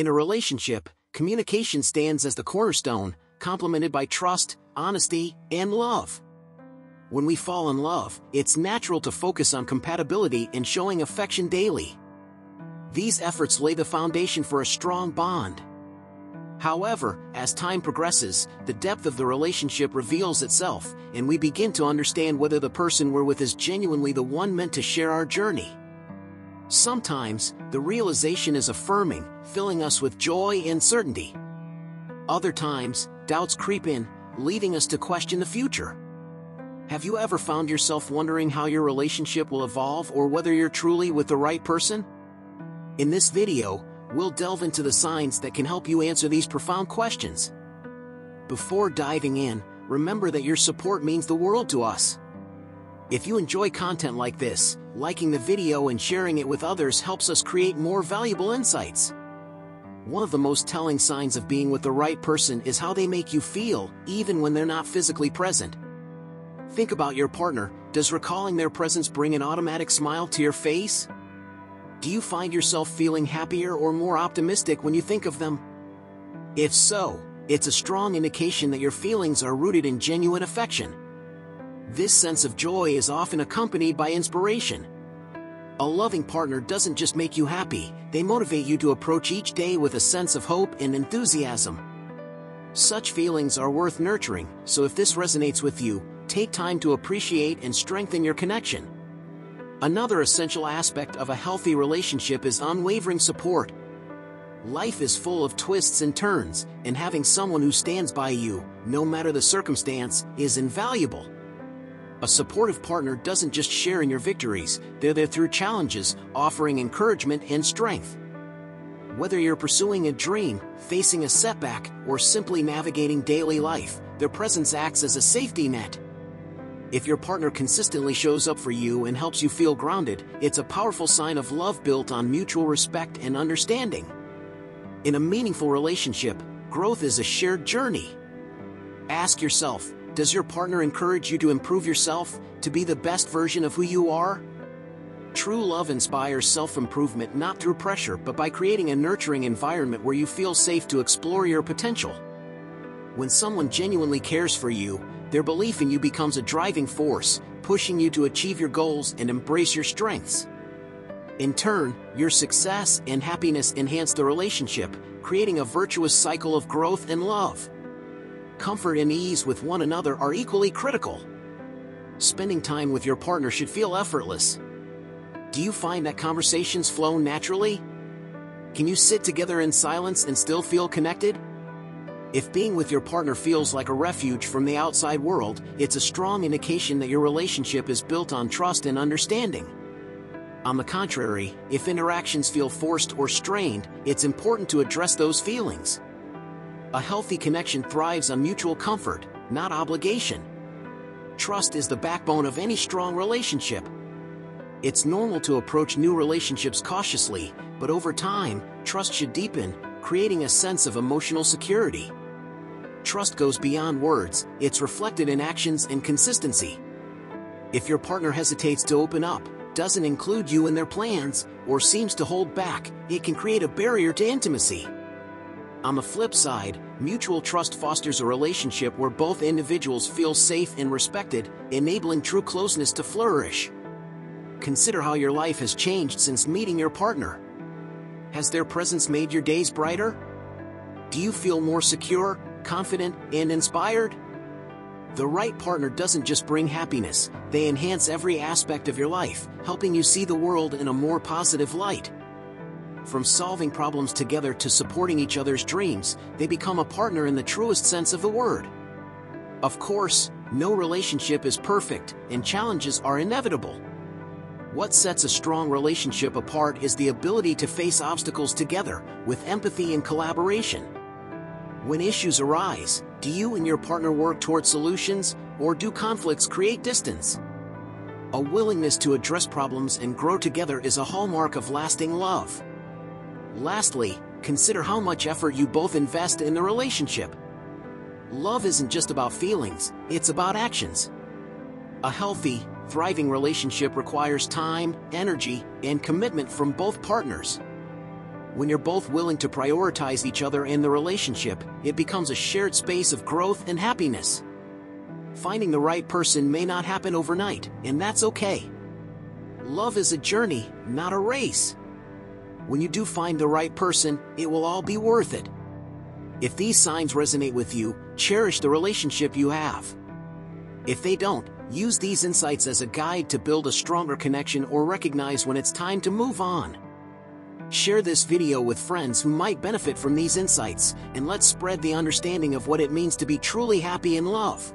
In a relationship, communication stands as the cornerstone, complemented by trust, honesty, and love. When we fall in love, it's natural to focus on compatibility and showing affection daily. These efforts lay the foundation for a strong bond. However, as time progresses, the depth of the relationship reveals itself, and we begin to understand whether the person we're with is genuinely the one meant to share our journey. Sometimes, the realization is affirming, filling us with joy and certainty. Other times, doubts creep in, leading us to question the future. Have you ever found yourself wondering how your relationship will evolve or whether you're truly with the right person? In this video, we'll delve into the signs that can help you answer these profound questions. Before diving in, remember that your support means the world to us. If you enjoy content like this, liking the video and sharing it with others helps us create more valuable insights. One of the most telling signs of being with the right person is how they make you feel, even when they're not physically present. Think about your partner, does recalling their presence bring an automatic smile to your face? Do you find yourself feeling happier or more optimistic when you think of them? If so, it's a strong indication that your feelings are rooted in genuine affection. This sense of joy is often accompanied by inspiration. A loving partner doesn't just make you happy, they motivate you to approach each day with a sense of hope and enthusiasm. Such feelings are worth nurturing, so if this resonates with you, take time to appreciate and strengthen your connection. Another essential aspect of a healthy relationship is unwavering support. Life is full of twists and turns, and having someone who stands by you, no matter the circumstance, is invaluable. A supportive partner doesn't just share in your victories, they're there through challenges, offering encouragement and strength. Whether you're pursuing a dream, facing a setback, or simply navigating daily life, their presence acts as a safety net. If your partner consistently shows up for you and helps you feel grounded, it's a powerful sign of love built on mutual respect and understanding. In a meaningful relationship, growth is a shared journey. Ask yourself, does your partner encourage you to improve yourself, to be the best version of who you are? True love inspires self-improvement not through pressure but by creating a nurturing environment where you feel safe to explore your potential. When someone genuinely cares for you, their belief in you becomes a driving force, pushing you to achieve your goals and embrace your strengths. In turn, your success and happiness enhance the relationship, creating a virtuous cycle of growth and love. Comfort and ease with one another are equally critical. Spending time with your partner should feel effortless. Do you find that conversations flow naturally? Can you sit together in silence and still feel connected? If being with your partner feels like a refuge from the outside world, it's a strong indication that your relationship is built on trust and understanding. On the contrary, if interactions feel forced or strained, it's important to address those feelings. A healthy connection thrives on mutual comfort, not obligation. Trust is the backbone of any strong relationship. It's normal to approach new relationships cautiously, but over time, trust should deepen, creating a sense of emotional security. Trust goes beyond words, it's reflected in actions and consistency. If your partner hesitates to open up, doesn't include you in their plans, or seems to hold back, it can create a barrier to intimacy. On the flip side, mutual trust fosters a relationship where both individuals feel safe and respected, enabling true closeness to flourish. Consider how your life has changed since meeting your partner. Has their presence made your days brighter? Do you feel more secure, confident, and inspired? The right partner doesn't just bring happiness, they enhance every aspect of your life, helping you see the world in a more positive light. From solving problems together to supporting each other's dreams, they become a partner in the truest sense of the word. Of course, no relationship is perfect, and challenges are inevitable. What sets a strong relationship apart is the ability to face obstacles together, with empathy and collaboration. When issues arise, do you and your partner work toward solutions, or do conflicts create distance? A willingness to address problems and grow together is a hallmark of lasting love. Lastly, consider how much effort you both invest in the relationship. Love isn't just about feelings, it's about actions. A healthy, thriving relationship requires time, energy, and commitment from both partners. When you're both willing to prioritize each other and the relationship, it becomes a shared space of growth and happiness. Finding the right person may not happen overnight, and that's okay. Love is a journey, not a race. When you do find the right person, it will all be worth it. If these signs resonate with you, cherish the relationship you have. If they don't, use these insights as a guide to build a stronger connection or recognize when it's time to move on. Share this video with friends who might benefit from these insights, and let's spread the understanding of what it means to be truly happy in love.